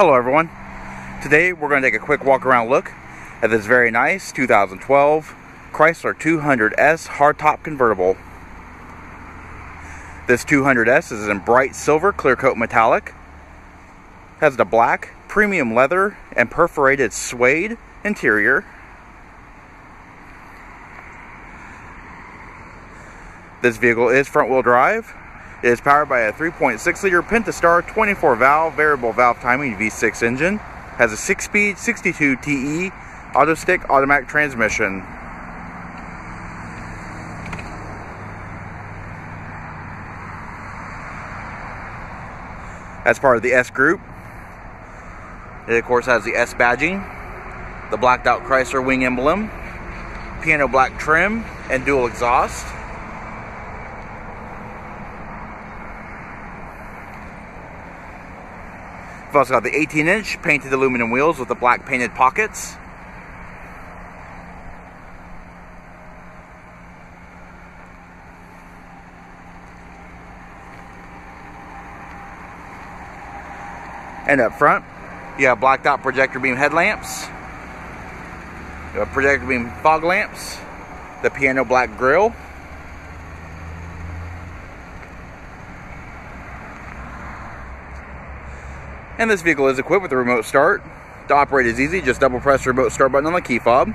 Hello everyone. Today we're going to take a quick walk around look at this very nice 2012 Chrysler 200S hardtop convertible. This 200S is in bright silver clear coat metallic. Has the black premium leather and perforated suede interior. This vehicle is front wheel drive it is powered by a 3.6 liter Pentastar 24 valve variable valve timing V6 engine. Has a 6 speed 62 TE auto stick automatic transmission. As part of the S group, it of course has the S badging, the blacked out Chrysler wing emblem, piano black trim, and dual exhaust. We've also got the 18 inch painted aluminum wheels with the black painted pockets. And up front, you have blacked out projector beam headlamps, projector beam fog lamps, the piano black grille, And this vehicle is equipped with a remote start. To operate is easy, just double press the remote start button on the key fob.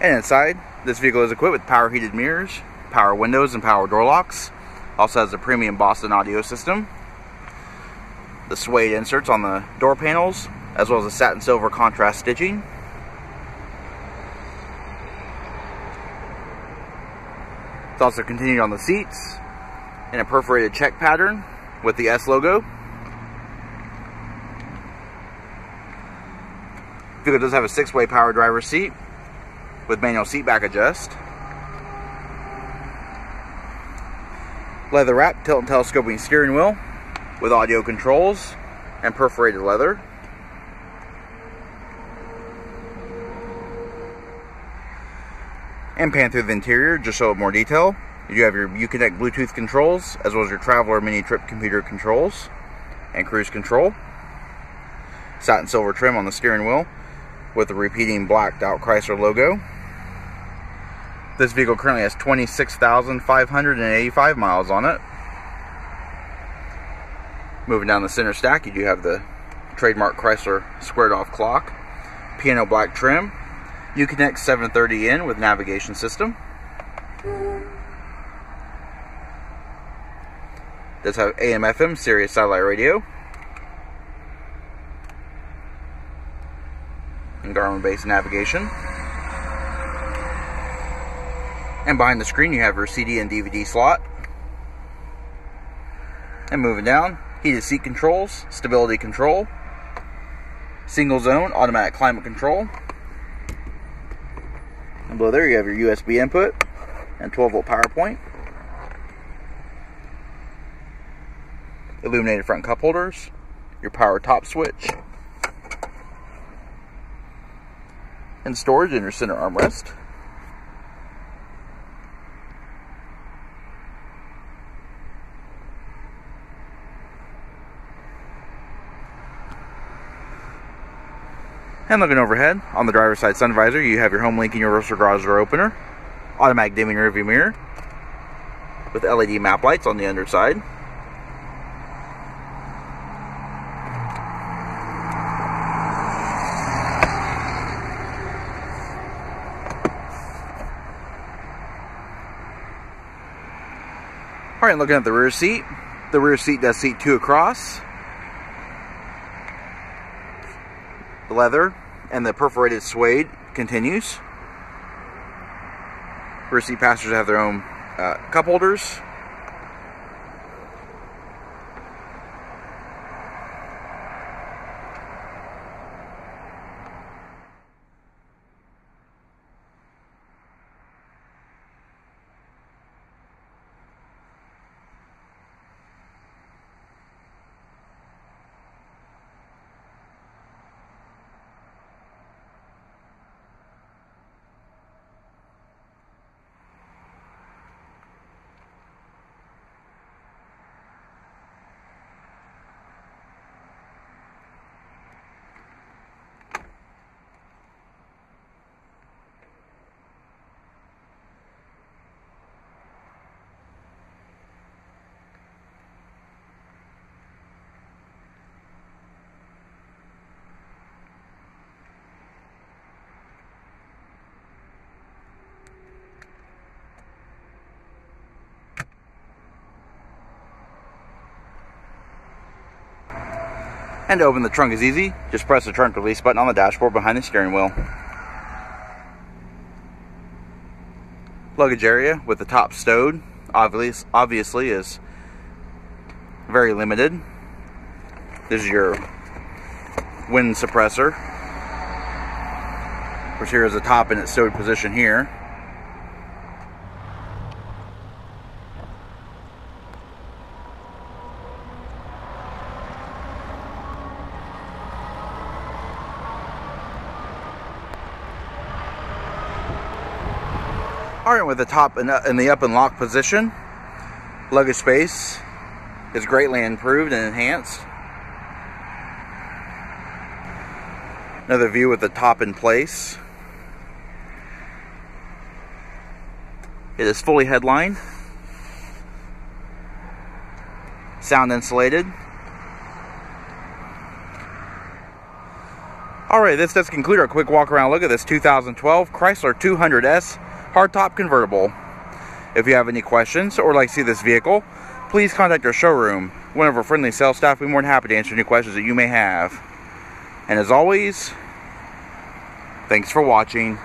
And inside, this vehicle is equipped with power heated mirrors, power windows, and power door locks. Also has a premium Boston audio system. The suede inserts on the door panels, as well as the satin silver contrast stitching. It's also continued on the seats in a perforated check pattern with the S logo. Vehicle does have a six-way power driver seat with manual seat back adjust. Leather wrap tilt and telescoping steering wheel with audio controls and perforated leather. And pan through the interior just show more detail. You have your Uconnect Bluetooth controls, as well as your Traveler mini trip computer controls and cruise control. Satin silver trim on the steering wheel with the repeating blacked out Chrysler logo. This vehicle currently has 26,585 miles on it. Moving down the center stack, you do have the trademark Chrysler squared off clock, piano black trim, Uconnect 730N with navigation system. Does have AM FM Sirius satellite radio. And Garmin based navigation. And behind the screen you have your CD and DVD slot. And moving down, heated seat controls, stability control, single zone automatic climate control, below there you have your USB input and 12 volt power point. Illuminated front cup holders, your power top switch, and storage in your center armrest. And looking overhead, on the driver's side sun visor, you have your home link HomeLink universal garage door opener, automatic dimming rearview mirror, with LED map lights on the underside. Alright, looking at the rear seat, the rear seat does seat two across. The leather and the perforated suede continues. Seat passengers have their own uh, cup holders And to open the trunk is easy. Just press the trunk release button on the dashboard behind the steering wheel. Luggage area with the top stowed, obviously, obviously is very limited. This is your wind suppressor. Course, here is the top in its stowed position here. Alright, with the top in, uh, in the up and lock position, luggage space is greatly improved and enhanced. Another view with the top in place. It is fully headlined, sound insulated. Alright, this does conclude our quick walk around look at this 2012 Chrysler 200S hardtop convertible. If you have any questions or like to see this vehicle, please contact our showroom. One of our friendly sales staff will be more than happy to answer any questions that you may have. And as always, thanks for watching.